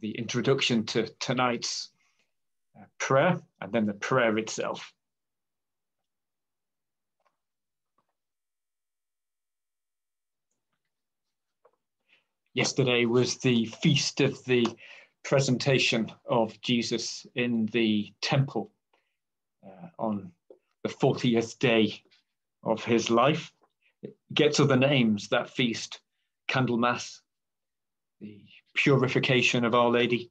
the introduction to tonight's uh, prayer and then the prayer itself. Yesterday was the feast of the presentation of Jesus in the temple uh, on the 40th day of his life. It gets other names, that feast, Candlemas, the purification of Our Lady.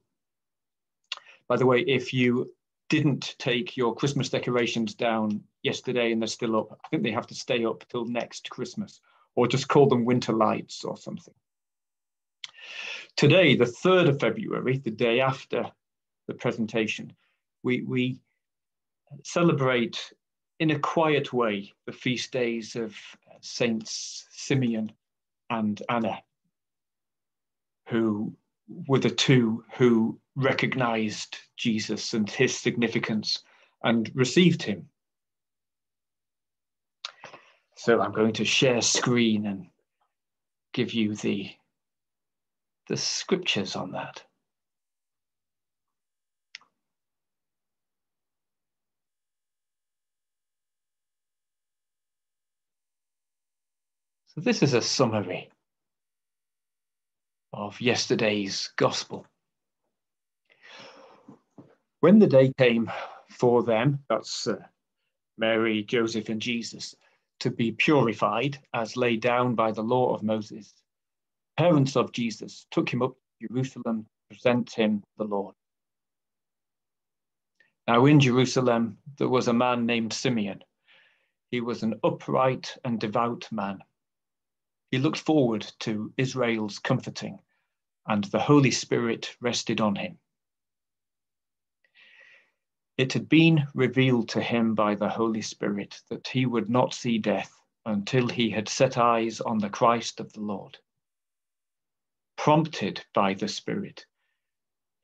By the way, if you didn't take your Christmas decorations down yesterday and they're still up, I think they have to stay up till next Christmas, or just call them winter lights or something. Today, the 3rd of February, the day after the presentation, we, we celebrate in a quiet way the feast days of Saints Simeon and Anna, who were the two who recognized Jesus and his significance and received him. So I'm going to share screen and give you the, the scriptures on that. So this is a summary of yesterday's gospel. When the day came for them, that's uh, Mary, Joseph, and Jesus, to be purified as laid down by the law of Moses, parents of Jesus took him up to Jerusalem to present him the Lord. Now in Jerusalem there was a man named Simeon. He was an upright and devout man he looked forward to Israel's comforting, and the Holy Spirit rested on him. It had been revealed to him by the Holy Spirit that he would not see death until he had set eyes on the Christ of the Lord. Prompted by the Spirit,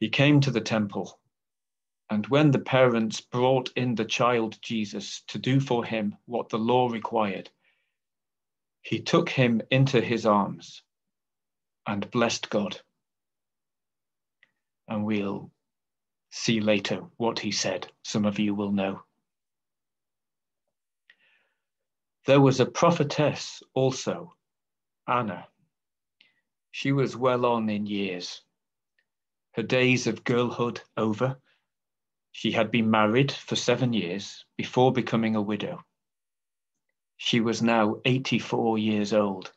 he came to the temple, and when the parents brought in the child Jesus to do for him what the law required, he took him into his arms and blessed God. And we'll see later what he said. Some of you will know. There was a prophetess also, Anna. She was well on in years. Her days of girlhood over. She had been married for seven years before becoming a widow. She was now 84 years old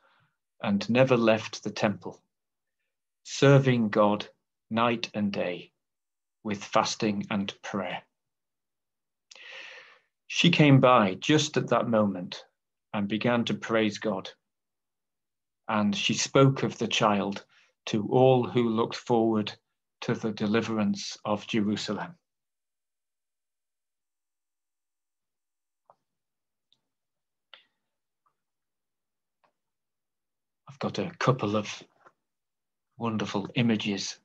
and never left the temple, serving God night and day with fasting and prayer. She came by just at that moment and began to praise God. And she spoke of the child to all who looked forward to the deliverance of Jerusalem. I've got a couple of wonderful images.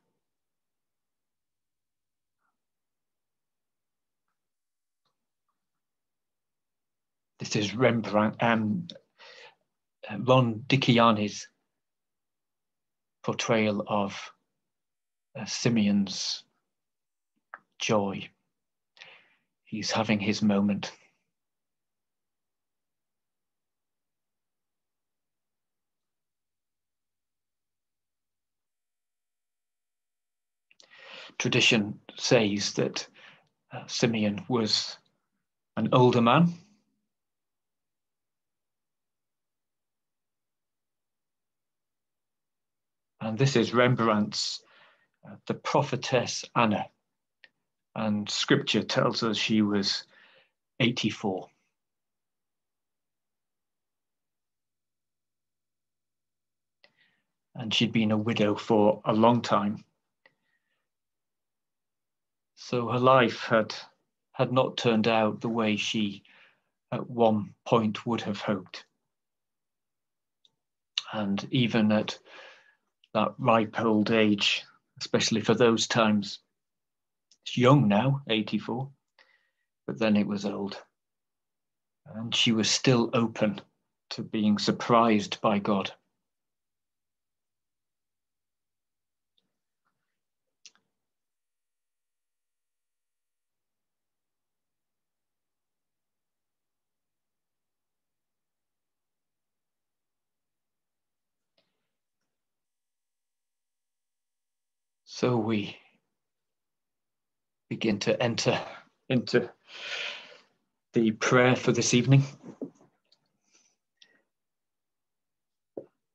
This is Rembrandt, um, Ron DiCianni's portrayal of uh, Simeon's joy. He's having his moment. Tradition says that uh, Simeon was an older man. And this is Rembrandt's uh, The Prophetess Anna. And scripture tells us she was 84. And she'd been a widow for a long time. So her life had had not turned out the way she at one point would have hoped. And even at that ripe old age, especially for those times, it's young now, 84, but then it was old. And she was still open to being surprised by God. So we begin to enter into the prayer for this evening.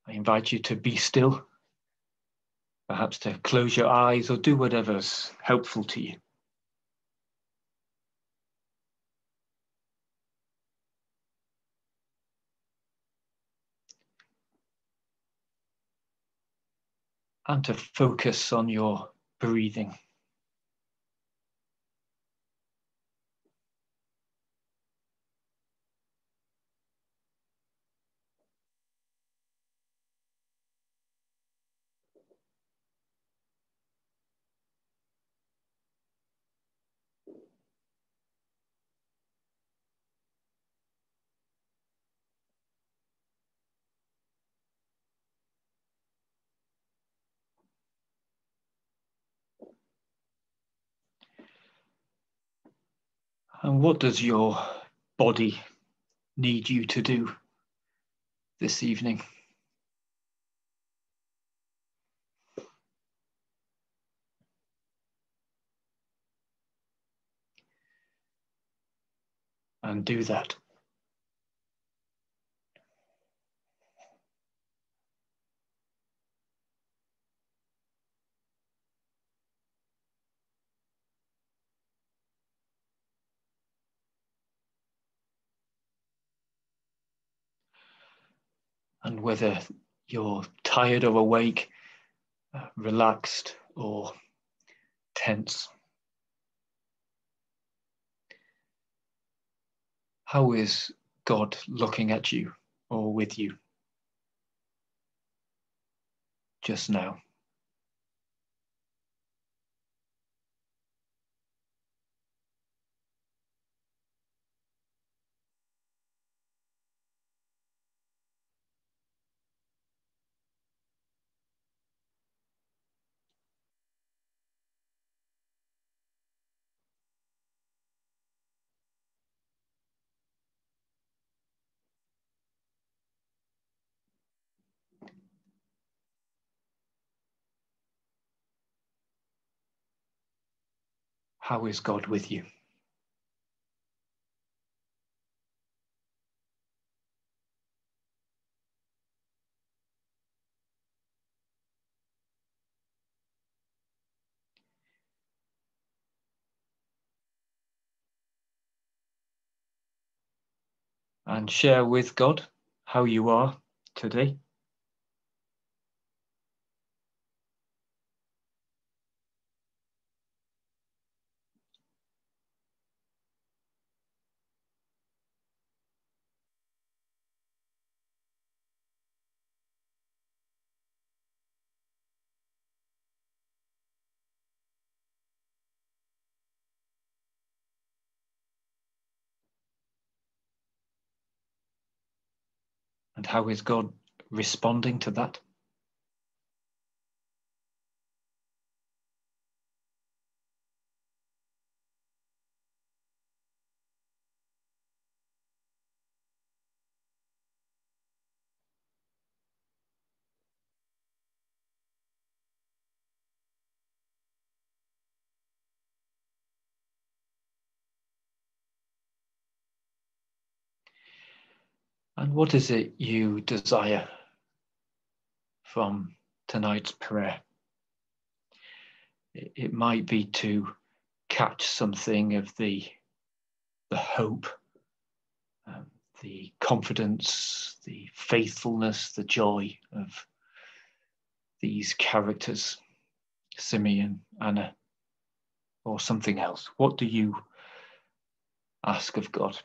I invite you to be still, perhaps to close your eyes or do whatever's helpful to you. And to focus on your breathing. And what does your body need you to do this evening? And do that. And whether you're tired or awake, uh, relaxed or tense. How is God looking at you or with you just now? How is God with you? And share with God how you are today. How is God responding to that? And what is it you desire from tonight's prayer? It might be to catch something of the, the hope, um, the confidence, the faithfulness, the joy of these characters, Simeon, Anna, or something else. What do you ask of God?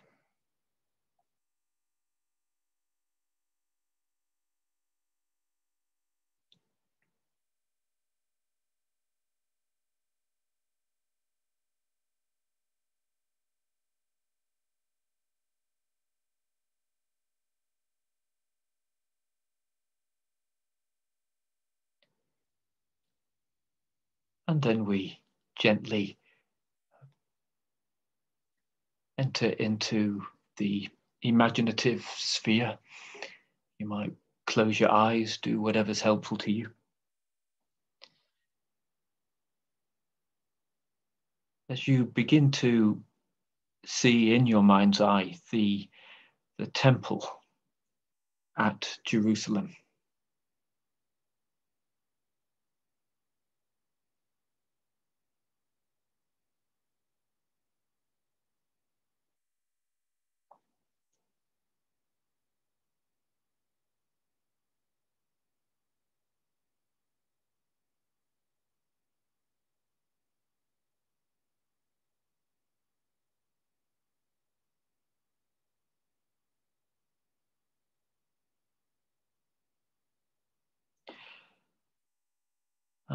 And then we gently enter into the imaginative sphere. You might close your eyes, do whatever's helpful to you. as you begin to see in your mind's eye the, the temple at Jerusalem.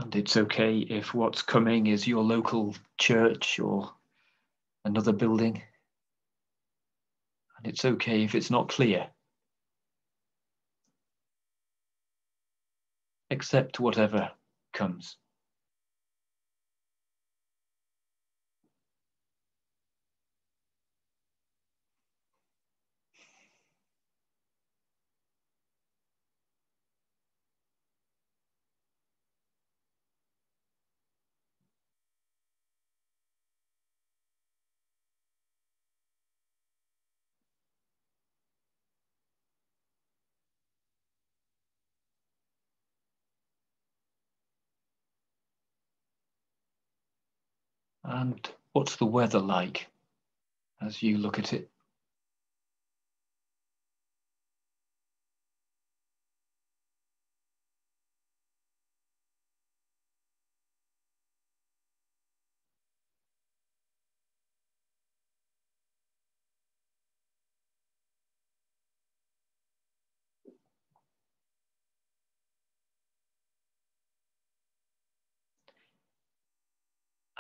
And it's okay if what's coming is your local church or another building. And it's okay if it's not clear. Accept whatever comes. And what's the weather like as you look at it?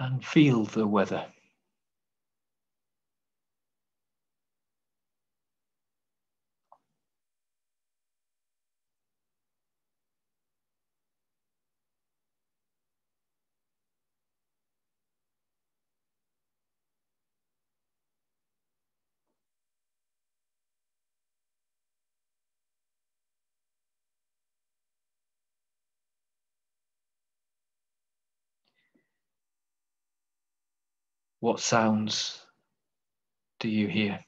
And feel the weather. What sounds do you hear?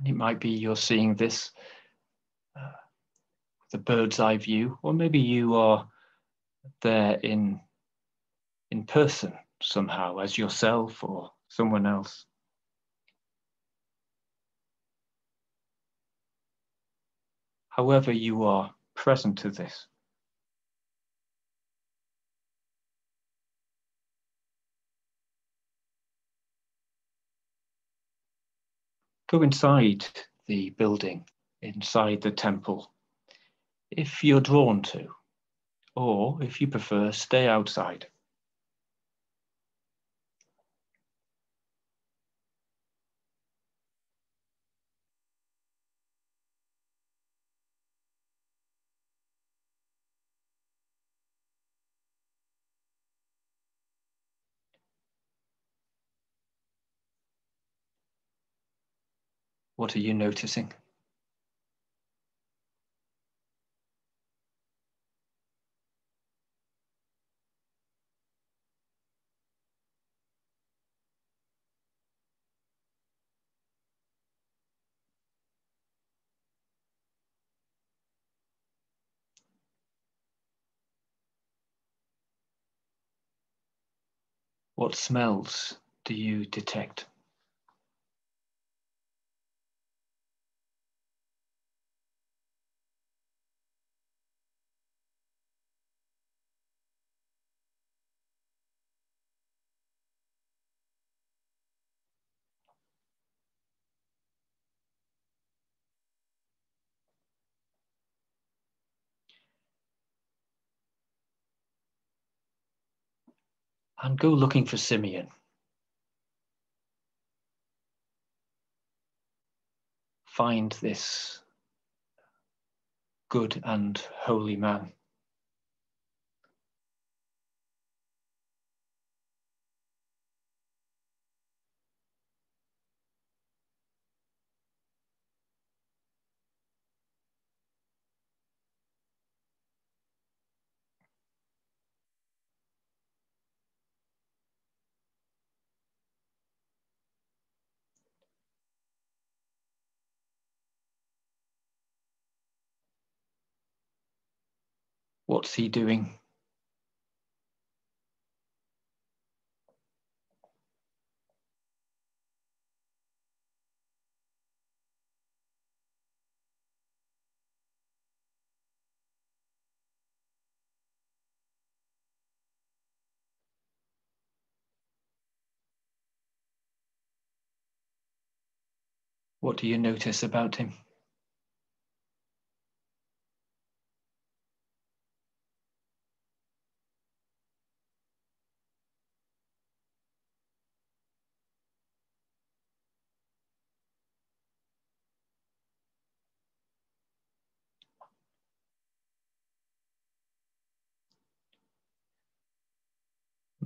And it might be you're seeing this uh, bird's eye view, or maybe you are there in in person somehow as yourself or someone else. However, you are present to this. Go inside the building, inside the temple, if you're drawn to, or if you prefer, stay outside. What are you noticing? What smells do you detect? And go looking for Simeon. Find this good and holy man. What's he doing? What do you notice about him?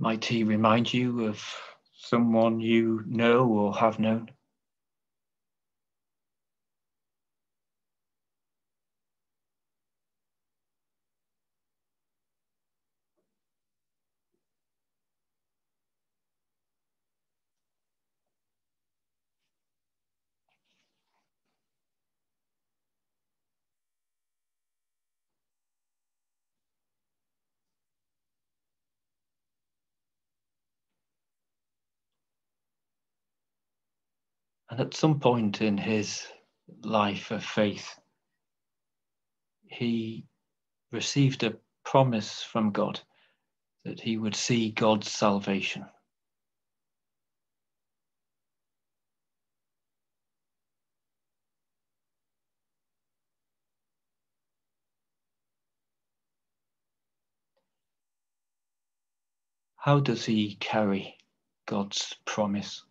Might he remind you of someone you know or have known? And at some point in his life of faith, he received a promise from God that he would see God's salvation. How does he carry God's promise?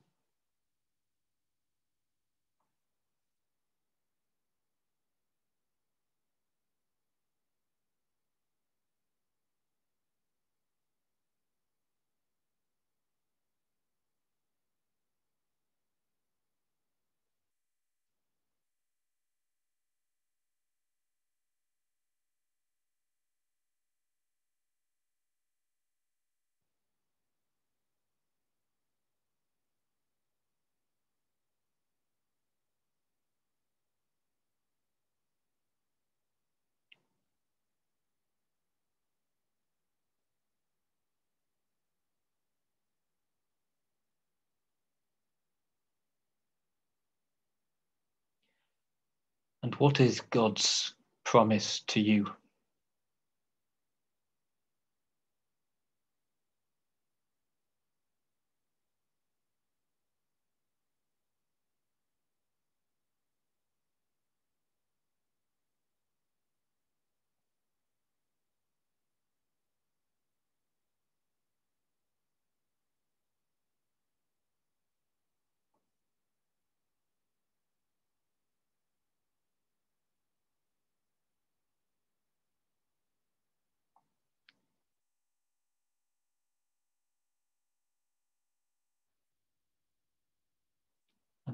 And what is God's promise to you?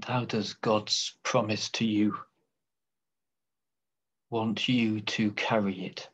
And how does God's promise to you want you to carry it?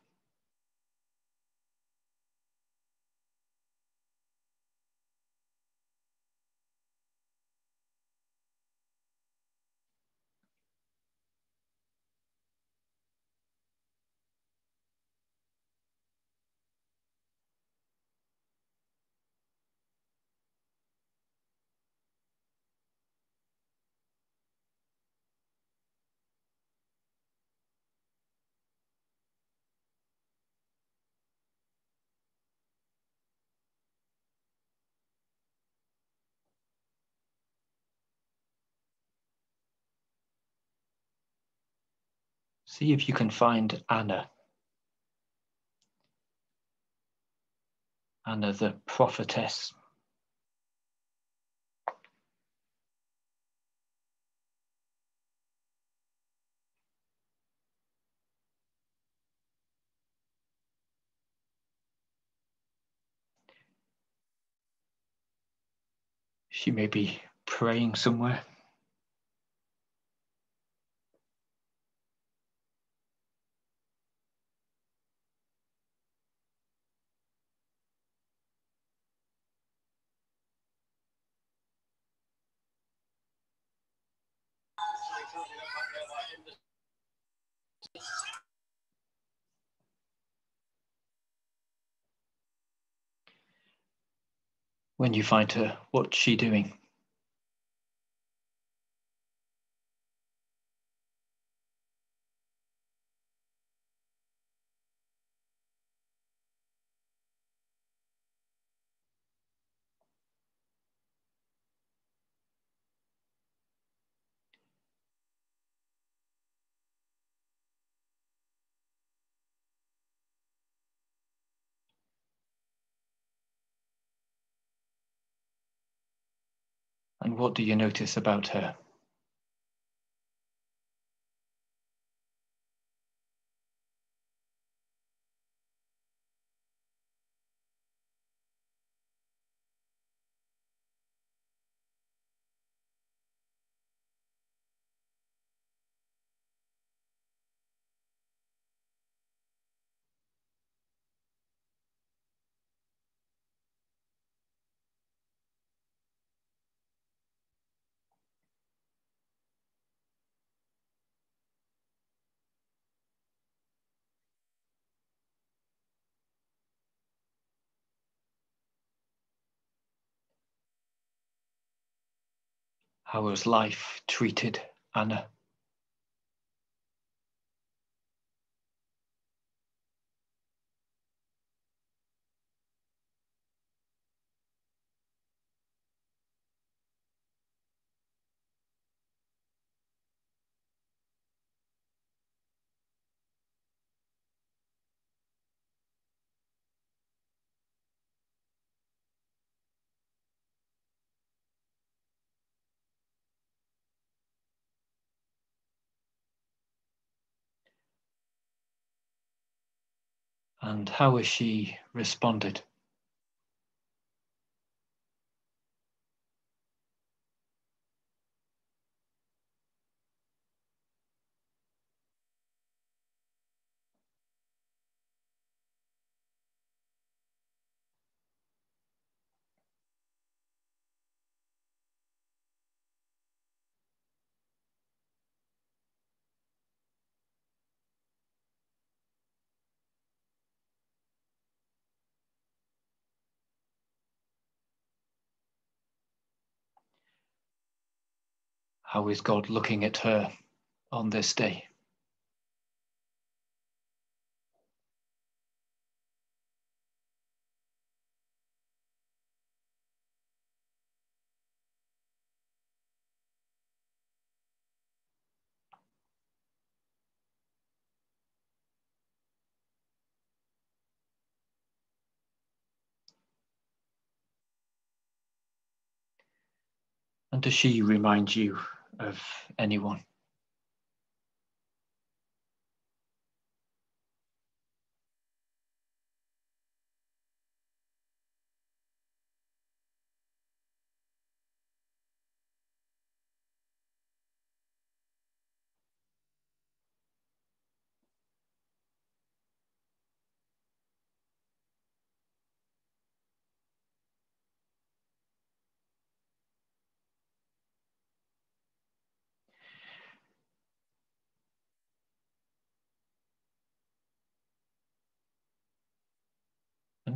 See if you can find Anna. Anna the prophetess. She may be praying somewhere. When you find her, what's she doing? And what do you notice about her? How was life treated Anna? And how has she responded? How is God looking at her on this day? And does she remind you of anyone?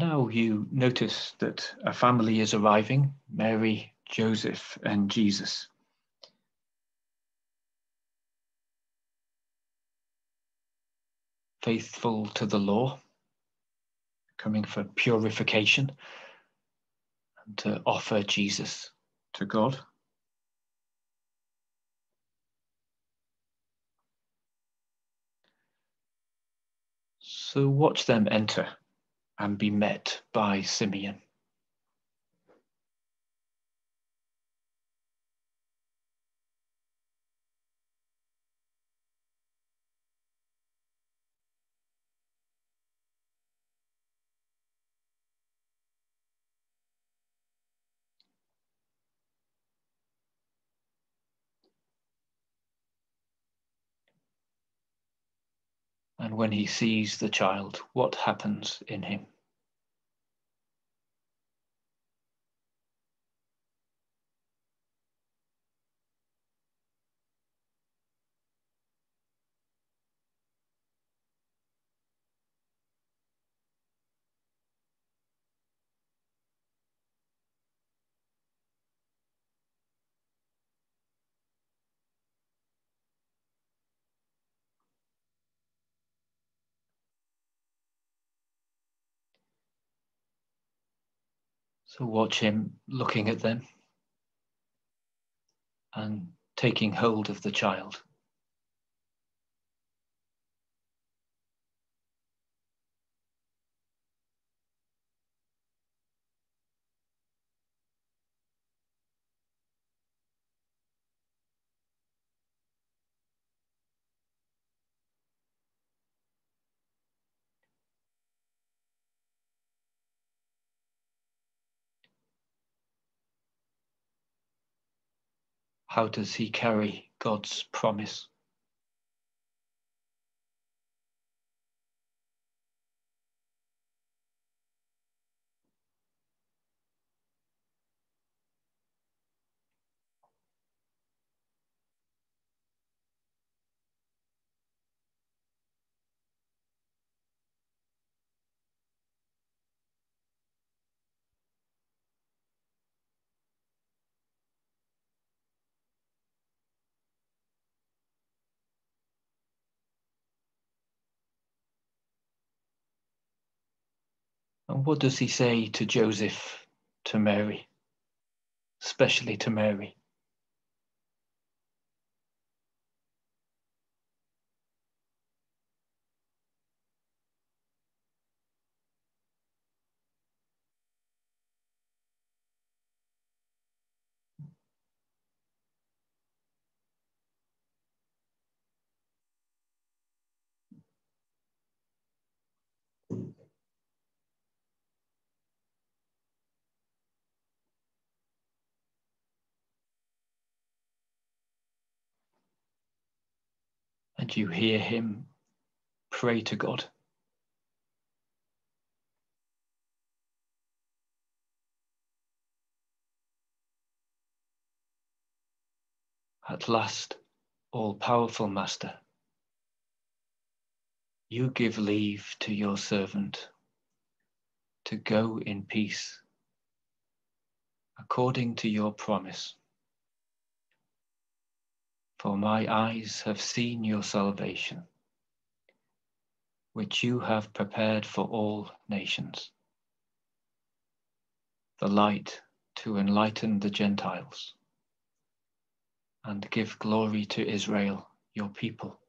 Now you notice that a family is arriving Mary, Joseph, and Jesus. Faithful to the law, coming for purification and to offer Jesus to God. So watch them enter and be met by Simeon. When he sees the child, what happens in him? So watch him looking at them and taking hold of the child. How does he carry God's promise? What does he say to Joseph, to Mary, especially to Mary? And you hear him pray to God. At last, all powerful Master, you give leave to your servant to go in peace according to your promise. For my eyes have seen your salvation, which you have prepared for all nations, the light to enlighten the Gentiles and give glory to Israel, your people.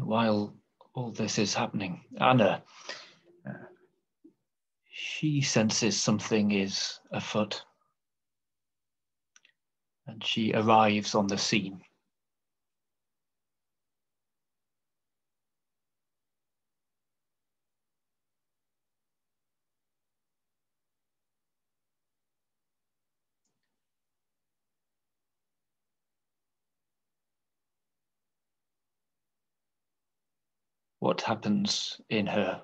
While all this is happening, Anna, uh, she senses something is afoot. And she arrives on the scene. What happens in her.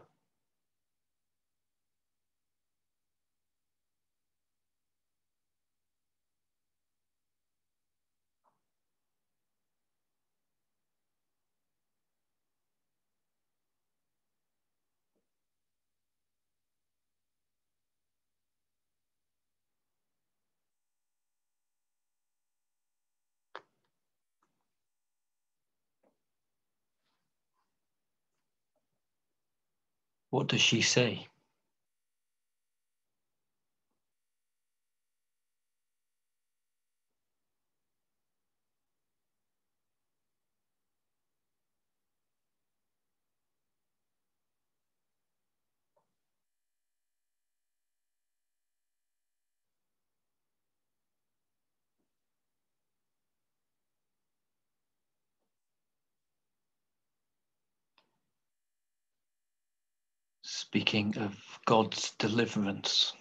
What does she say? Speaking of God's deliverance.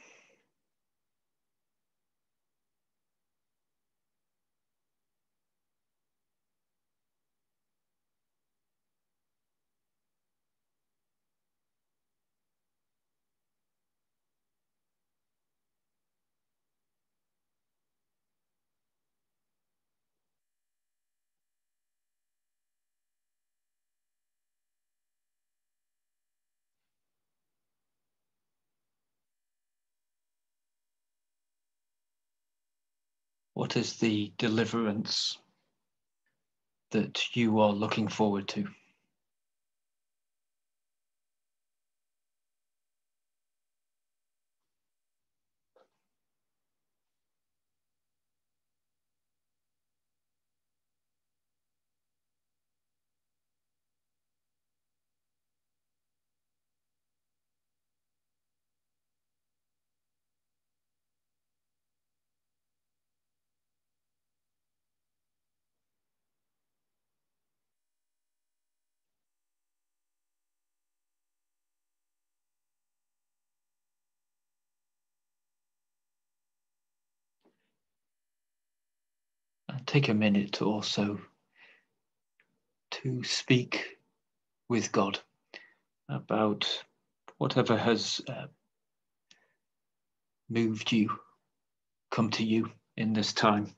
What is the deliverance that you are looking forward to? And take a minute to also to speak with God about whatever has uh, moved you, come to you in this time.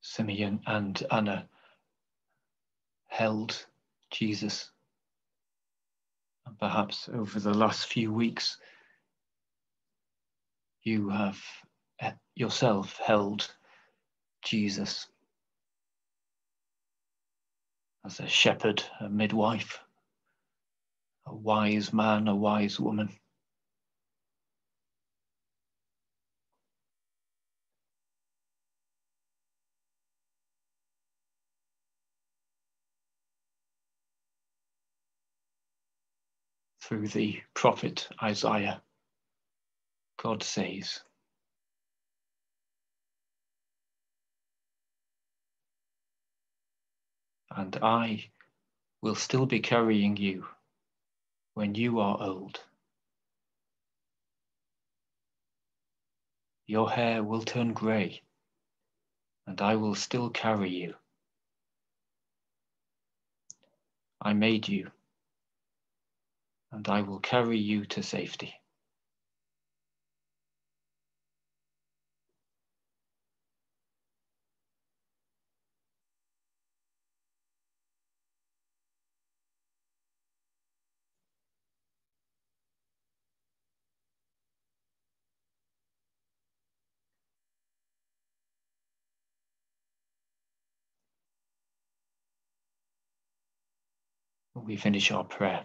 Simeon and Anna held Jesus. And perhaps over the last few weeks, you have eh, yourself held Jesus as a shepherd, a midwife, a wise man, a wise woman. Through the prophet Isaiah, God says, And I will still be carrying you when you are old. Your hair will turn grey, and I will still carry you. I made you and I will carry you to safety. We finish our prayer